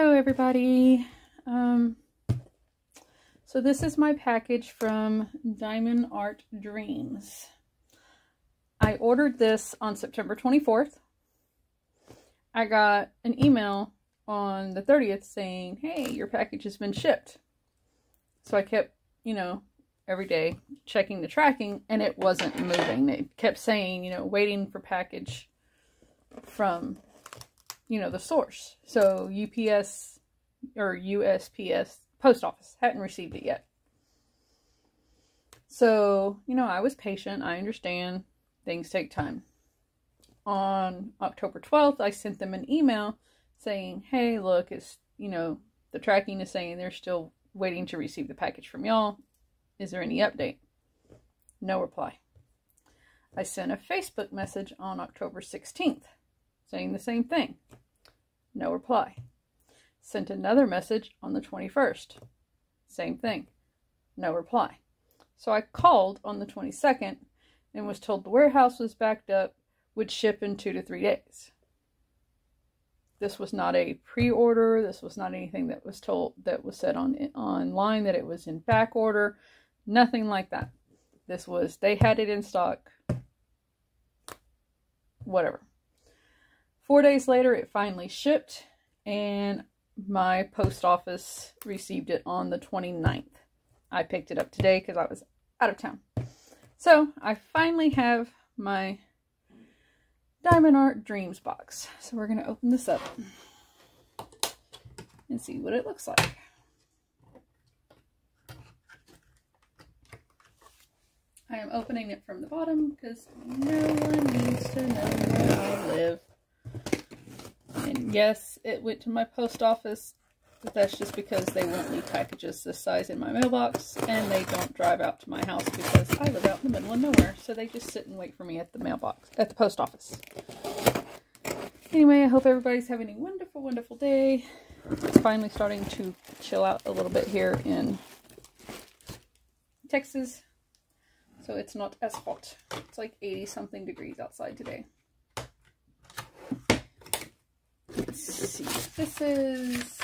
Hello everybody. Um, so this is my package from Diamond Art Dreams. I ordered this on September 24th. I got an email on the 30th saying, hey, your package has been shipped. So I kept, you know, every day checking the tracking and it wasn't moving. It kept saying, you know, waiting for package from you know, the source. So UPS or USPS post office hadn't received it yet. So, you know, I was patient. I understand things take time. On October 12th, I sent them an email saying, hey, look, it's, you know, the tracking is saying they're still waiting to receive the package from y'all. Is there any update? No reply. I sent a Facebook message on October 16th saying the same thing. No reply. Sent another message on the 21st. Same thing. No reply. So I called on the 22nd and was told the warehouse was backed up, would ship in two to three days. This was not a pre-order. This was not anything that was told that was said on online that it was in back order. Nothing like that. This was they had it in stock. Whatever. Four days later, it finally shipped, and my post office received it on the 29th. I picked it up today because I was out of town. So I finally have my Diamond Art Dreams box. So we're going to open this up and see what it looks like. I am opening it from the bottom because no one needs to know where I live. And yes, it went to my post office, but that's just because they won't leave packages this size in my mailbox, and they don't drive out to my house because I live out in the middle of nowhere, so they just sit and wait for me at the mailbox, at the post office. Anyway, I hope everybody's having a wonderful, wonderful day. It's finally starting to chill out a little bit here in Texas, so it's not as hot. It's like 80 something degrees outside today. Let's see. This is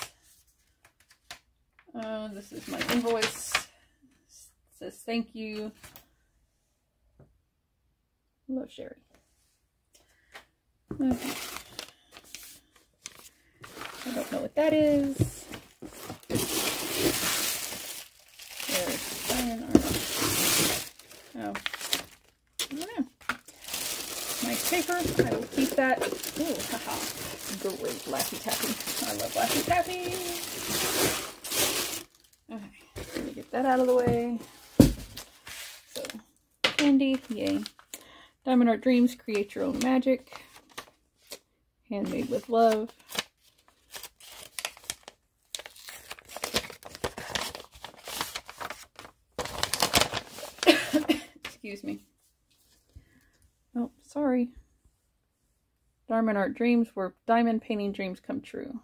uh, this is my invoice. It says thank you. Love Sherri. Okay. I don't know what that is. Oh. I don't know. Nice paper. I will keep that. Ooh, haha great Laffy Taffy. I love Laffy Taffy. Okay, let me get that out of the way. So, candy, yay. Diamond Art Dreams, create your own magic. Handmade with love. Excuse me. Oh, sorry. Diamond Art Dreams, where diamond painting dreams come true.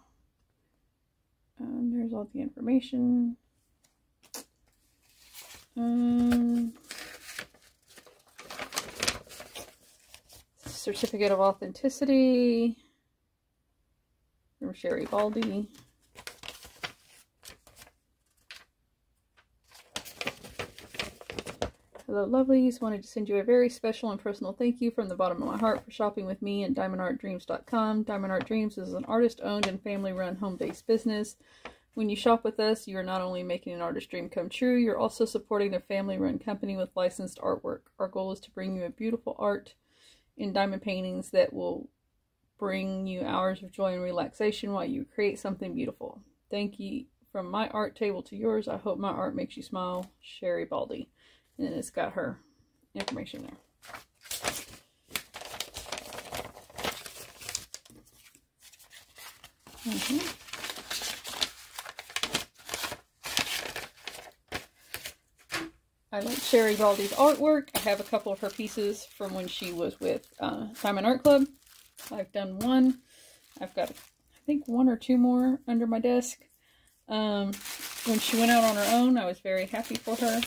And there's all the information. Um, certificate of authenticity from Sherri Baldy. Hello, lovelies. Wanted to send you a very special and personal thank you from the bottom of my heart for shopping with me at DiamondArtDreams.com. Diamond Art Dreams is an artist-owned and family-run home-based business. When you shop with us, you are not only making an artist dream come true, you're also supporting a family-run company with licensed artwork. Our goal is to bring you a beautiful art in diamond paintings that will bring you hours of joy and relaxation while you create something beautiful. Thank you from my art table to yours. I hope my art makes you smile. Sherri Baldy. And it's got her information there. Mm -hmm. I like Sherri Baldy's artwork. I have a couple of her pieces from when she was with uh, Diamond Art Club. I've done one. I've got, I think, one or two more under my desk. Um, when she went out on her own, I was very happy for her.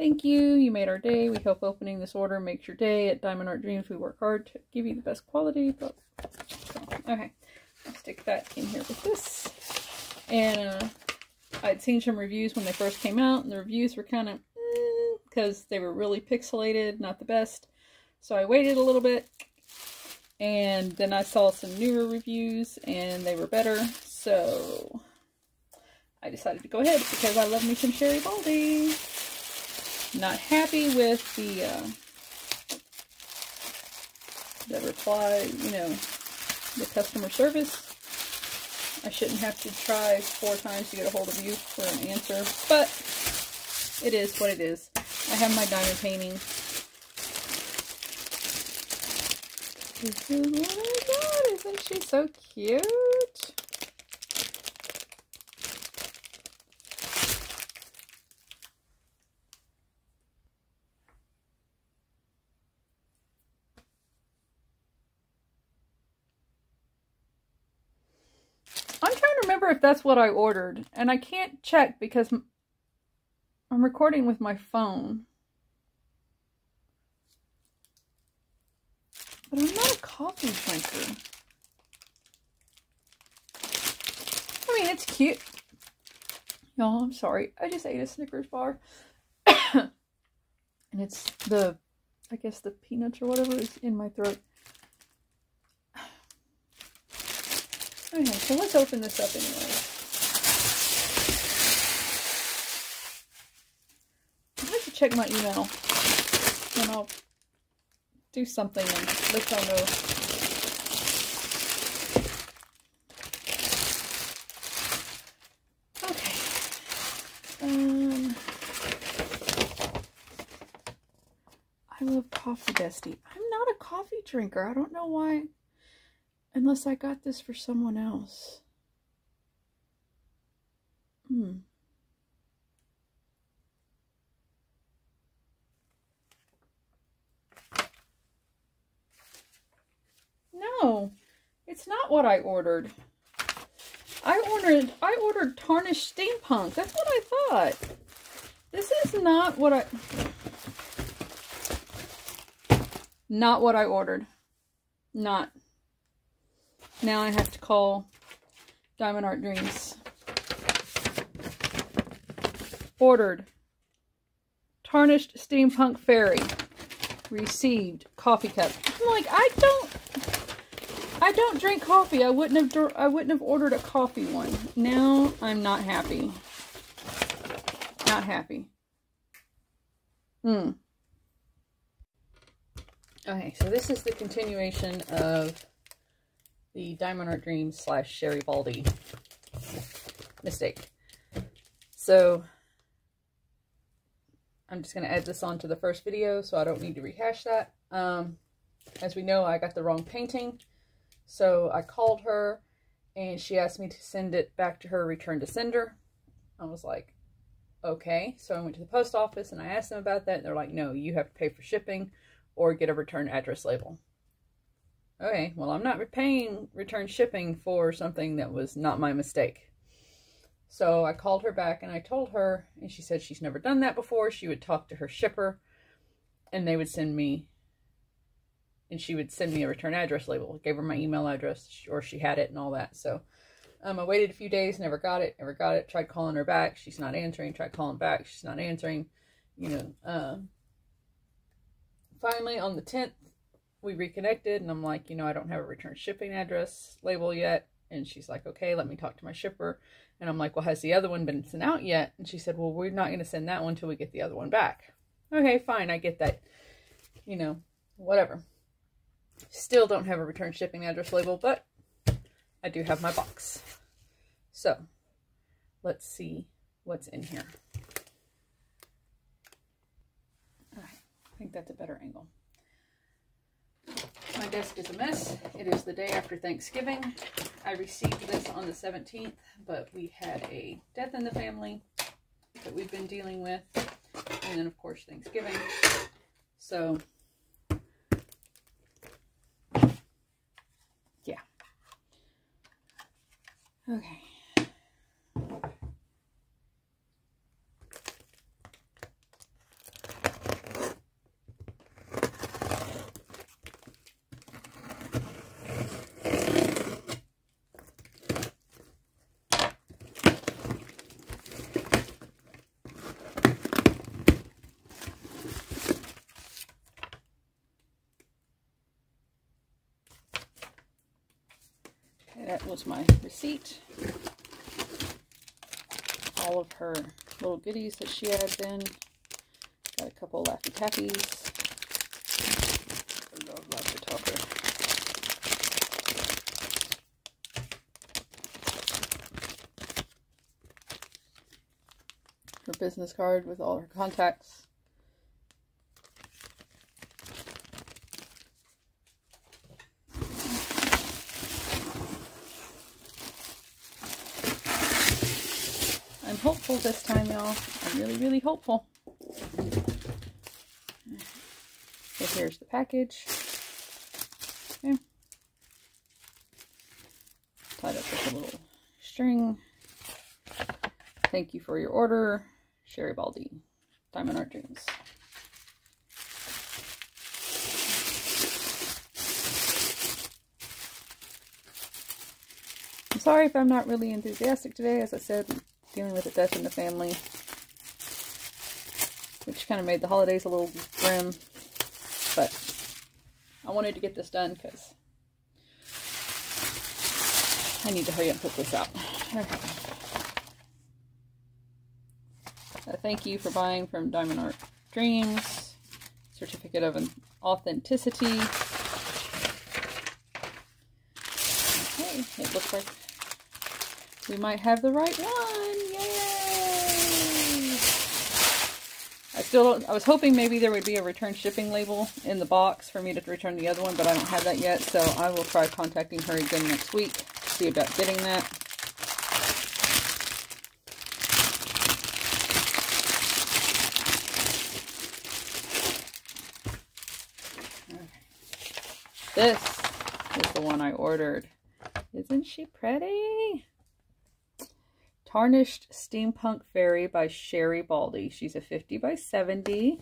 Thank you. You made our day. We hope opening this order makes your day. At Diamond Art Dreams, we work hard to give you the best quality. But okay. stick that in here with this. And uh, I'd seen some reviews when they first came out, and the reviews were kind of because mm, they were really pixelated, not the best. So I waited a little bit, and then I saw some newer reviews, and they were better. So I decided to go ahead because I love me some Sherri Baldy. Not happy with the uh, the reply, you know, the customer service. I shouldn't have to try four times to get a hold of you for an answer, but it is what it is. I have my diamond painting. What I got. Isn't she so cute? Remember if that's what I ordered. And I can't check because I'm recording with my phone. But I'm not a coffee drinker. I mean, it's cute. Y'all, I'm sorry. I just ate a Snickers bar. and it's the, I guess the peanuts or whatever is in my throat. Okay, so let's open this up anyway. I have to check my email. And I'll do something and let y'all know. Okay. Um, I love coffee, Bestie. I'm not a coffee drinker. I don't know why. Unless I got this for someone else. Hmm. No, it's not what I ordered. I ordered I ordered tarnished steampunk. That's what I thought. This is not what I not what I ordered. Not. Now I have to call Diamond Art Dreams. Ordered. Tarnished Steampunk Fairy. Received. Coffee cup. I'm like, I don't... I don't drink coffee. I wouldn't have I wouldn't have ordered a coffee one. Now I'm not happy. Not happy. Hmm. Okay, so this is the continuation of the Diamond Art Dreams slash Sherri Baldy mistake. So I'm just going to add this on to the first video so I don't need to rehash that. Um, as we know, I got the wrong painting. So I called her and she asked me to send it back to her return to sender. I was like, okay. So I went to the post office and I asked them about that. And they're like, no, you have to pay for shipping or get a return address label. Okay, well, I'm not paying return shipping for something that was not my mistake. So I called her back and I told her, and she said she's never done that before. She would talk to her shipper and they would send me, and she would send me a return address label. I gave her my email address or she had it and all that. So um, I waited a few days, never got it, never got it. Tried calling her back. She's not answering. Tried calling back. She's not answering. You know, uh, finally on the 10th, we reconnected and I'm like, you know, I don't have a return shipping address label yet. And she's like, okay, let me talk to my shipper. And I'm like, well, has the other one been sent out yet? And she said, well, we're not going to send that one until we get the other one back. Okay, fine. I get that. You know, whatever. Still don't have a return shipping address label, but I do have my box. So let's see what's in here. All right, I think that's a better angle. My desk is a mess. It is the day after Thanksgiving. I received this on the 17th, but we had a death in the family that we've been dealing with. And then, of course, Thanksgiving. So, yeah. Okay. that was my receipt. All of her little goodies that she adds in. Got a couple Laffy Taffies. I love Laffy. Her business card with all her contacts. Hopeful this time, y'all. I'm really, really hopeful. So here's the package. Okay. Tied up with a little string. Thank you for your order, Sherri Baldy, Diamond Art Dreams. I'm sorry if I'm not really enthusiastic today. As I said, dealing with a death in the family, which kind of made the holidays a little grim. But I wanted to get this done because I need to hurry up and put this out. Okay. Uh, thank you for buying from Diamond Art Dreams. Certificate of Authenticity. Okay, it looks like we might have the right one. Yay! I still don't, I was hoping maybe there would be a return shipping label in the box for me to return the other one, but I don't have that yet, so I will try contacting her again next week, to see about getting that. This is the one I ordered. Isn't she pretty? Tarnished Steampunk Fairy by Sherri Baldy. She's a 50 by 70.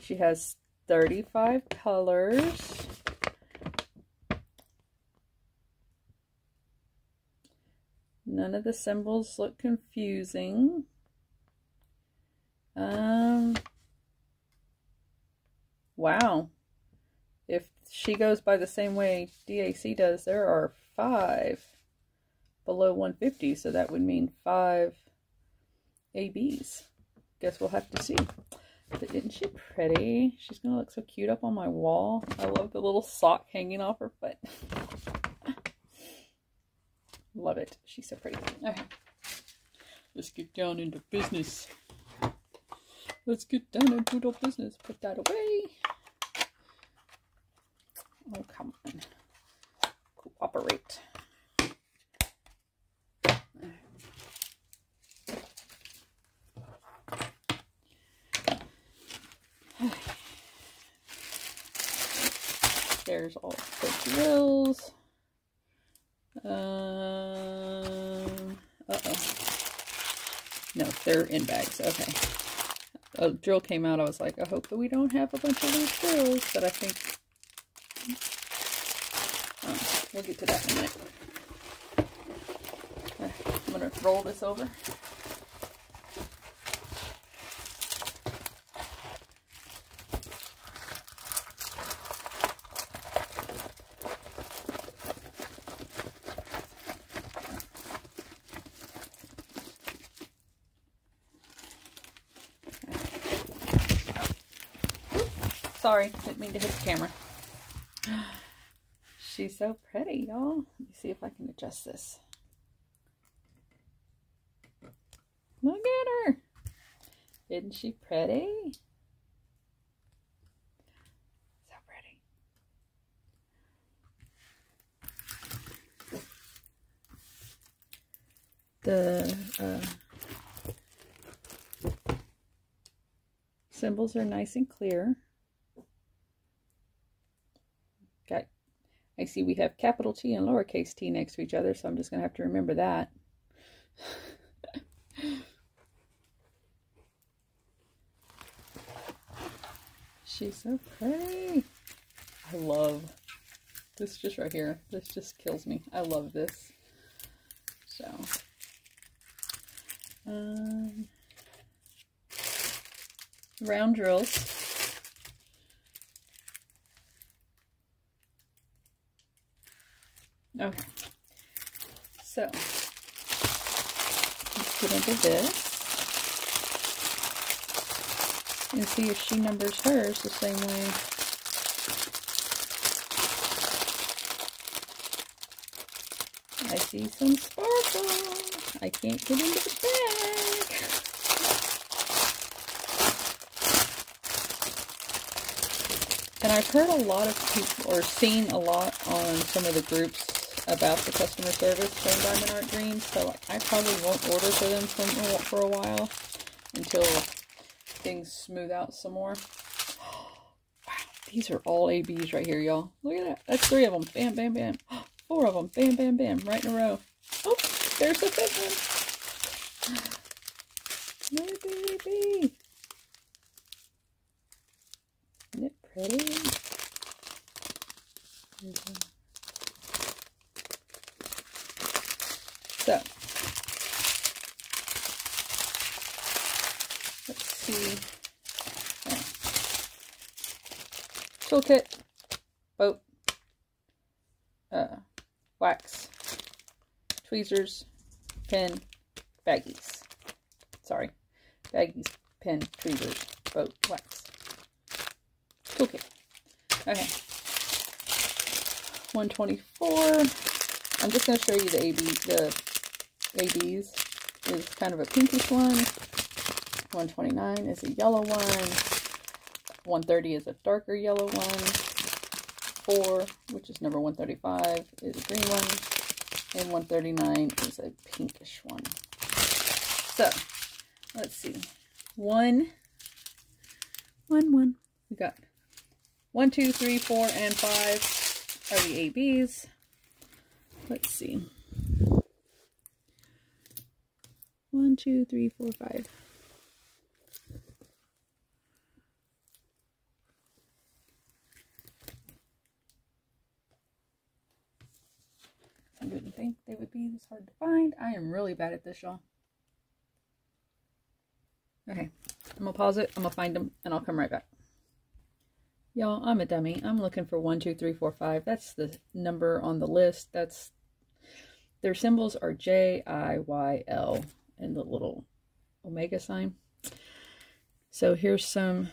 She has 35 colors. None of the symbols look confusing. Um, wow. If she goes by the same way DAC does, there are five below 150, so that would mean five ABs. Guess we'll have to see. But isn't she pretty? She's going to look so cute up on my wall. I love the little sock hanging off her foot. love it. She's so pretty. Okay. Let's get down into business. Let's get down into the business. Put that away. Oh, come on. Cooperate. There's all the drills. Um, uh-oh. No, they're in bags. Okay. A drill came out. I was like, I hope that we don't have a bunch of loose drills, but I think... Oh, we'll get to that in a minute. I'm going to roll this over. Sorry, didn't mean to hit the camera. She's so pretty, y'all. Let me see if I can adjust this. Look at her. Isn't she pretty? So pretty. The uh, symbols are nice and clear. Got, I see we have capital T and lowercase t next to each other, so I'm just going to have to remember that. She's so pretty. I love this just right here. This just kills me. I love this. So, um, round drills. Okay. So, let's get into this. And see if she numbers hers the same way. I see some sparkle. I can't get into the bag. And I've heard a lot of people, or seen a lot on some of the groups about the customer service from Diamond Art Dreams, so I probably won't order for them for, for a while until things smooth out some more. Wow, these are all ABs right here, y'all. Look at that. That's three of them. Bam, bam, bam. Four of them. Bam, bam, bam. Right in a row. Oh, there's the fifth one. Another baby. Isn't it pretty? So, let's see. Toolkit, boat, uh, wax, tweezers, pen, baggies. Sorry, baggies, pen, tweezers, boat, wax. Toolkit. Okay. 124. I'm just going to show you the AB, the ABs. Is kind of a pinkish one. 129 is a yellow one. 130 is a darker yellow one. 4, which is number 135, is a green one. And 139 is a pinkish one. So, let's see. One, one, one. We got one, two, three, four, and five are the ABs. Let's see. One, two, three, four, five. I wouldn't think they would be this hard to find. I am really bad at this, y'all. Okay, I'm gonna pause it. I'm gonna find them, and I'll come right back. Y'all, I'm a dummy. I'm looking for one, two, three, four, five. That's the number on the list. That's their symbols are J, I, Y, L, and the little omega sign. So here's some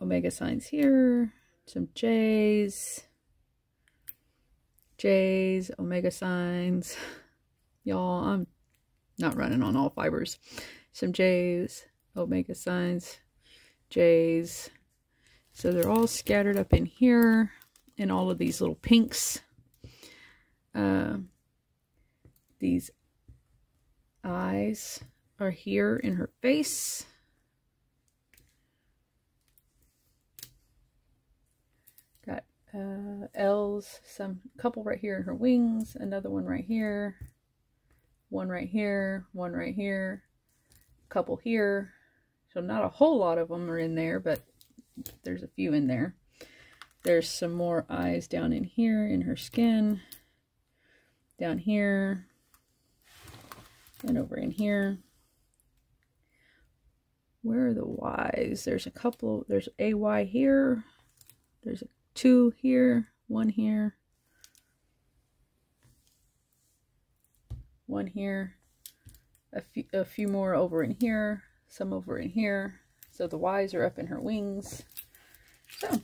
omega signs here, some J's, J's, omega signs. Y'all, I'm not running on all fibers. Some J's, omega signs, J's. So they're all scattered up in here in all of these little pinks. Uh, these eyes are here in her face. Got uh, L's, some couple right here in her wings, another one right here, one right here, one right here, a couple here. So not a whole lot of them are in there, but there's a few in there. There's some more eyes down in here in her skin, down here, and over in here. Where are the Y's? There's a couple, there's a Y here, there's a two here, one here, one here, a few, a few more over in here, some over in here. So the Y's are up in her wings. So,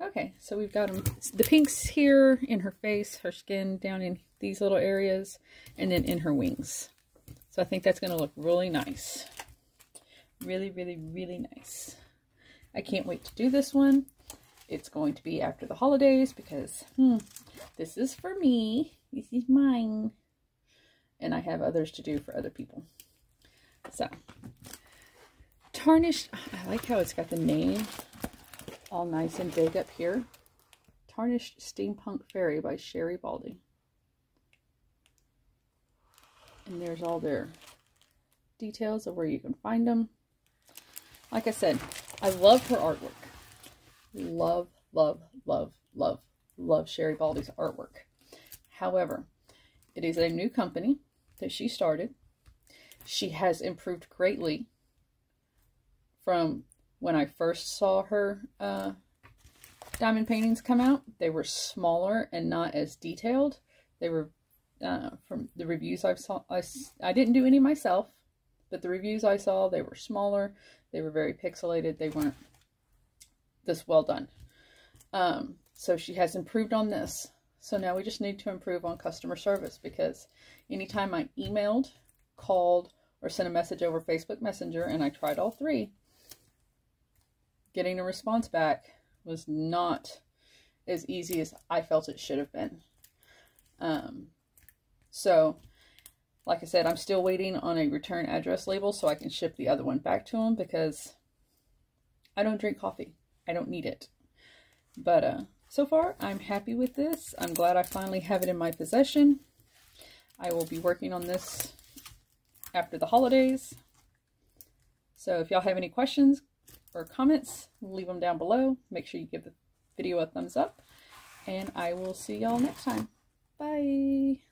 okay, so we've got them, the pinks here in her face, her skin down in these little areas, and then in her wings. So I think that's going to look really nice. Really, really, really nice. I can't wait to do this one. It's going to be after the holidays because hmm, this is for me. This is mine. And I have others to do for other people. So, tarnished. I like how it's got the name all nice and big up here. Tarnished Steampunk Fairy by Sherri Baldy. And there's all their details of where you can find them. Like I said, I love her artwork. Love, love, love, love, love Sherri Baldy's artwork. However, it is a new company that she started. She has improved greatly from when I first saw her uh, diamond paintings come out. They were smaller and not as detailed. They were uh, from the reviews I saw, I, I didn't do any myself, but the reviews I saw, they were smaller, they were very pixelated, they weren't this well done. Um, so she has improved on this. So now we just need to improve on customer service because anytime I emailed, called, or sent a message over Facebook Messenger, and I tried all three, getting a response back was not as easy as I felt it should have been. Um, so, like I said, I'm still waiting on a return address label so I can ship the other one back to them because I don't drink coffee. I don't need it. But uh, so far, I'm happy with this. I'm glad I finally have it in my possession. I will be working on this after the holidays. So if y'all have any questions or comments, leave them down below. Make sure you give the video a thumbs up. And I will see y'all next time. Bye.